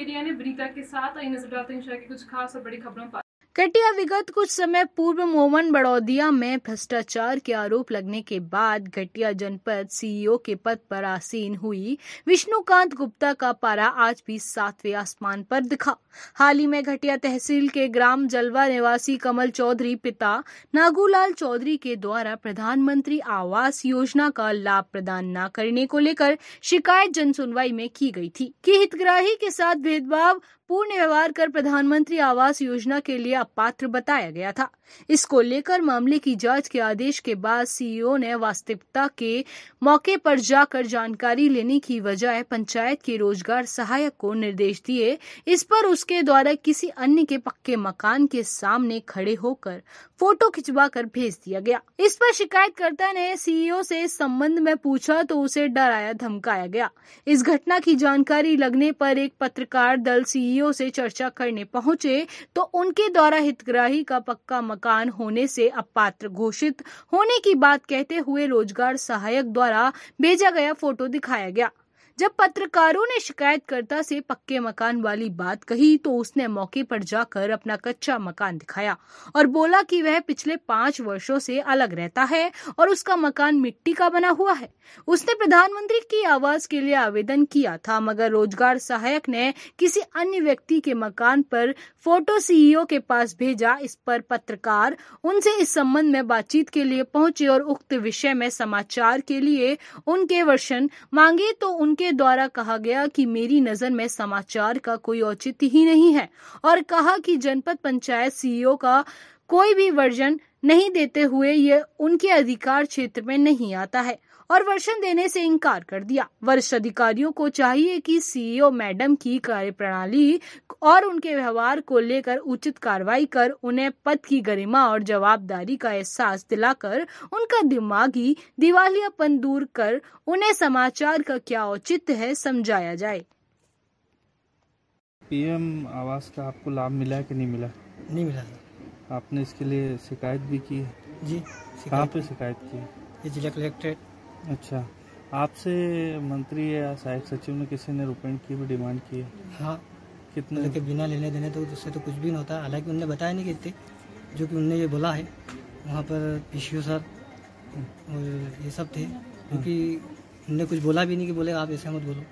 Media ने ब्रीता के साथ आइनस डालते हैं कुछ खास और बड़ी खबरों पर कटिया विगत कुछ समय पूर्व मोमन बड़ौदिया में भ्रष्टाचार के आरोप लगने के बाद घटिया जनपद सीईओ के पद पर आसीन हुई विष्णुकांत गुप्ता का पारा आज भी सातवें आसमान पर दिखा। हाल ही में घटिया तहसील के ग्राम जलवा निवासी कमल चौधरी पिता नागूलाल चौधरी के द्वारा प्रधानमंत्री आवास योजना का लाभ प्रदान न करने को लेकर शिकायत जन सुनवाई में की गई थी। कि हितग्राही के साथ भेदभाव पूर्ण व्यवहार कर प्रधानमंत्री आवास योजना के लिए अपात्र बताया गया था। इसको लेकर मामले की जाँच के आदेश के बाद सीईओ ने वास्तविकता के मौके पर जाकर जानकारी लेने की बजाय पंचायत के रोज़गार सहायक को निर्देश दिए। इस पर उसके द्वारा किसी अन्य के पक्के मकान के सामने खड़े होकर फ़ोटो खिंचवा कर भेज दिया गया। इस पर शिकायतकर्ता ने सीईओ से इस संबंध में पूछा तो उसे डराया, धमकाया गया। इस घटना की जानकारी लगने पर एक पत्रकार दल सीईओ से चर्चा करने पहुँचे तो उनके द्वारा हितग्राही का पक्का मकान होने से अपात्र घोषित होने की बात कहते हुए रोज़गार सहायक द्वारा भेजा गया फ़ोटो दिखाया गया। जब पत्रकारों ने शिकायतकर्ता से पक्के मकान वाली बात कही तो उसने मौके पर जाकर अपना कच्चा मकान दिखाया और बोला कि वह पिछले पाँच वर्षों से अलग रहता है और उसका मकान मिट्टी का बना हुआ है। उसने प्रधानमंत्री की आवास के लिए आवेदन किया था, मगर रोज़गार सहायक ने किसी अन्य व्यक्ति के मकान पर फ़ोटो सीईओ के पास भेजा। इस पर पत्रकार उनसे इस संबंध में बातचीत के लिए पहुँचे और उक्त विषय में समाचार के लिए उनके वर्षन मांगे तो उनके द्वारा कहा गया कि मेरी नज़र में समाचार का कोई औचित्य ही नहीं है और कहा कि जनपद पंचायत सीईओ का कोई भी वर्जन नहीं देते हुए ये उनके अधिकार क्षेत्र में नहीं आता है और वर्षन देने से इनकार कर दिया। वरिष्ठ अधिकारियों को चाहिए कि सीईओ मैडम की कार्यप्रणाली और उनके व्यवहार को लेकर उचित कार्रवाई कर उन्हें पद की गरिमा और जवाबदारी का एहसास दिलाकर उनका दिमागी दिवालियापन दूर कर उन्हें समाचार का क्या औचित्य है समझाया जाए। पीएम आवास का आपको लाभ मिला है कि नहीं मिला? नहीं मिला आपने इसके लिए शिकायत भी की है? जी कहाँ पे शिकायत की? है ये जिला कलेक्ट्रेट। अच्छा आपसे मंत्री या सहायक सचिव ने किसी ने रुपये की भी डिमांड की है? हाँ। कितने? लेकिन बिना लेने देने तो उससे तो कुछ भी नहीं होता। हालाँकि उनने बताया नहीं कितने जो कि उनने ये बोला है वहाँ पर पीसीओ सर और ये सब थे। क्योंकि उनने कुछ बोला भी नहीं कि बोले आप ऐसे मत बोलो।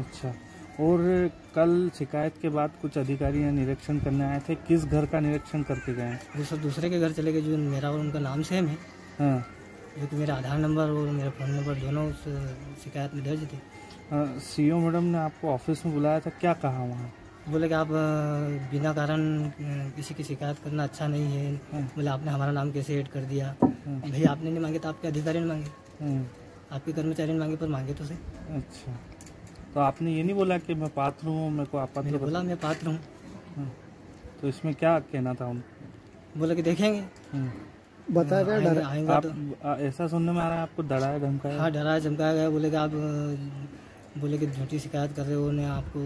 अच्छा। और कल शिकायत के बाद कुछ अधिकारी यहाँ निरीक्षण करने आए थे किस घर का निरीक्षण करके गए हैं? वो सब दूसरे के घर चले गए जो मेरा और उनका नाम सेम है हाँ। जो कि मेरा आधार नंबर और मेरा फ़ोन नंबर दोनों उस शिकायत में दर्ज थे। सीईओ मैडम ने आपको ऑफ़िस में बुलाया था क्या कहा वहाँ? बोले कि आप बिना कारण किसी की शिकायत करना अच्छा नहीं है। हाँ। बोले आपने हमारा नाम कैसे ऐड कर दिया? हाँ। भाई आपने नहीं मांगे तो आपके अधिकारी ने मांगे। हम्म, आपके कर्मचारी ने मांगे पर मांगे तो सही। अच्छा। तो आपने ये नहीं बोला कि मैं पात्र हूँ मेरे को मैंने आपात्र बोला मैं पात्र हूँ। हाँ। तो इसमें क्या कहना था उन बोले कि देखेंगे। बताया आएँगे, आएँगे आप तो। ऐसा सुनने में आ रहा है आपको डराया धमकाया? हाँ डराया चमकाया गया। बोले कि आप बोले कि झूठी शिकायत कर रहे हो उन्हें आपको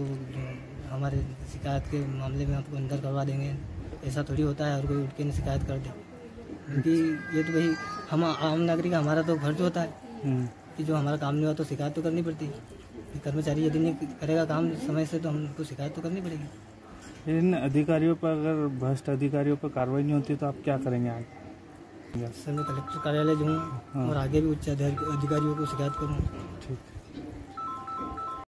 हमारे शिकायत के मामले में आपको अंदर करवा देंगे। ऐसा थोड़ी होता है और कोई उठ के नहीं शिकायत कर दे। क्योंकि ये तो भाई हम आम नागरिक हमारा तो फ़र्ज़ होता है हम्म, कि जो हमारा काम नहीं हुआ तो शिकायत तो करनी पड़ती। है कर्मचारी यदि नहीं करेगा काम समय से तो हमको शिकायत तो करनी पड़ेगी। इन अधिकारियों पर अगर भ्रष्ट अधिकारियों पर कार्रवाई नहीं होती तो आप क्या करेंगे आगे? सर मैं कलेक्टर कार्यालय जाऊँ और आगे भी उच्च अधिकारियों को शिकायत करूँ ठीक।